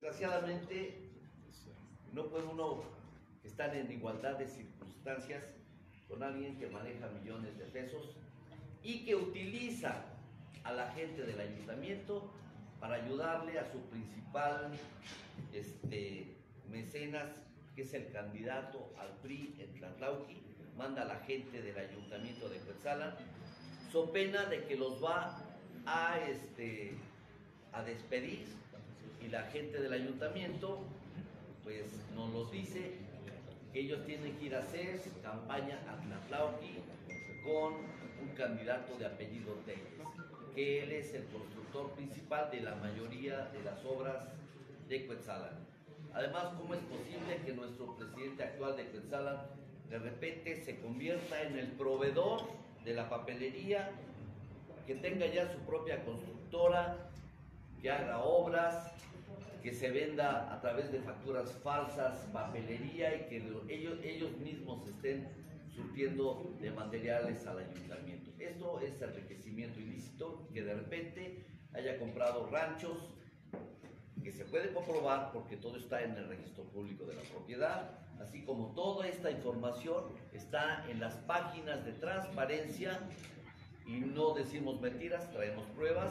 Desgraciadamente, no puede uno estar en igualdad de circunstancias con alguien que maneja millones de pesos y que utiliza a la gente del ayuntamiento para ayudarle a su principal este, mecenas, que es el candidato al PRI en Tlatlauqui, manda a la gente del ayuntamiento de Quetzalan, so pena de que los va a, este, a despedir y la gente del ayuntamiento pues nos los dice que ellos tienen que ir a hacer campaña a Tlatlauqui con un candidato de apellido Telles, que él es el constructor principal de la mayoría de las obras de Quetzalan. Además, ¿cómo es posible que nuestro presidente actual de Quetzalan de repente se convierta en el proveedor de la papelería, que tenga ya su propia constructora, que haga obras, que se venda a través de facturas falsas, papelería y que ellos, ellos mismos estén surtiendo de materiales al ayuntamiento. Esto es enriquecimiento ilícito, que de repente haya comprado ranchos, que se puede comprobar porque todo está en el registro público de la propiedad, así como toda esta información está en las páginas de transparencia y no decimos mentiras, traemos pruebas.